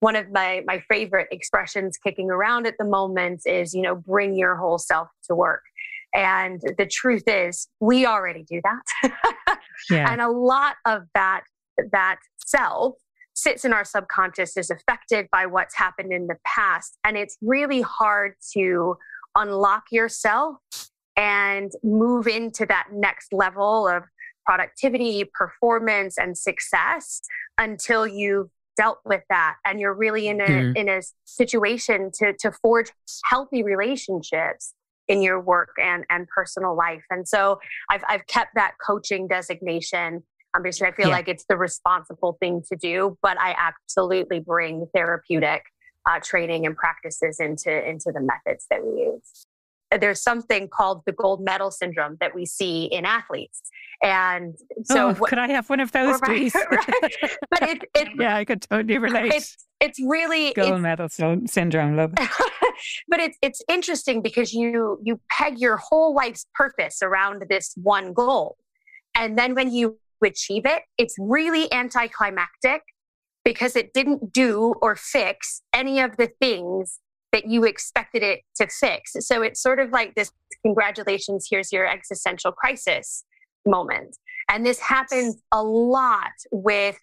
one of my my favorite expressions kicking around at the moment is you know bring your whole self to work. And the truth is we already do that. Yeah. and a lot of that that self sits in our subconscious is affected by what's happened in the past. And it's really hard to unlock yourself and move into that next level of productivity performance and success until you've dealt with that and you're really in a mm. in a situation to to forge healthy relationships in your work and and personal life and so i've i've kept that coaching designation um, because i feel yeah. like it's the responsible thing to do but i absolutely bring therapeutic uh, training and practices into into the methods that we use there's something called the gold medal syndrome that we see in athletes and so, oh, could I have one of those, right, please? Right. But it, it, yeah, I could totally relate. It's, it's really gold it's, medal syndrome, love. but it's it's interesting because you you peg your whole life's purpose around this one goal, and then when you achieve it, it's really anticlimactic because it didn't do or fix any of the things that you expected it to fix. So it's sort of like this congratulations, here's your existential crisis moment. And this happens a lot with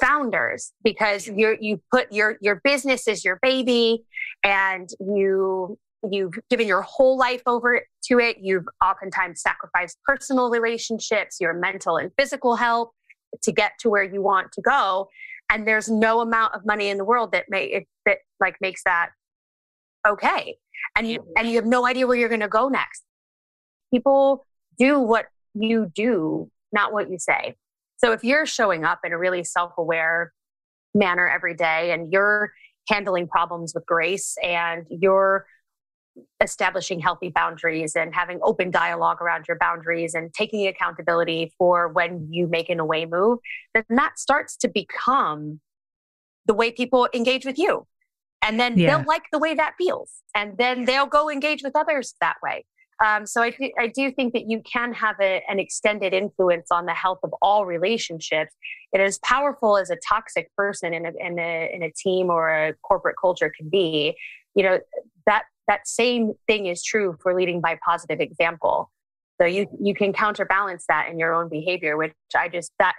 founders because you you put your your business is your baby and you you've given your whole life over to it you've oftentimes sacrificed personal relationships your mental and physical health to get to where you want to go and there's no amount of money in the world that may it, that like makes that okay and you and you have no idea where you're going to go next people do what you do, not what you say. So if you're showing up in a really self aware manner every day and you're handling problems with grace and you're establishing healthy boundaries and having open dialogue around your boundaries and taking accountability for when you make an away move, then that starts to become the way people engage with you. And then yeah. they'll like the way that feels. And then they'll go engage with others that way. Um, so I, th- I do think that you can have a, an extended influence on the health of all relationships. It is powerful as a toxic person in a, in a, in a team or a corporate culture can be. You know that that same thing is true for leading by positive example. So you you can counterbalance that in your own behavior, which I just that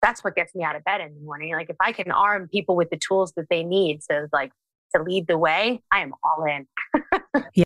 that's what gets me out of bed in the morning. Like if I can arm people with the tools that they need to like to lead the way, I am all in. yeah.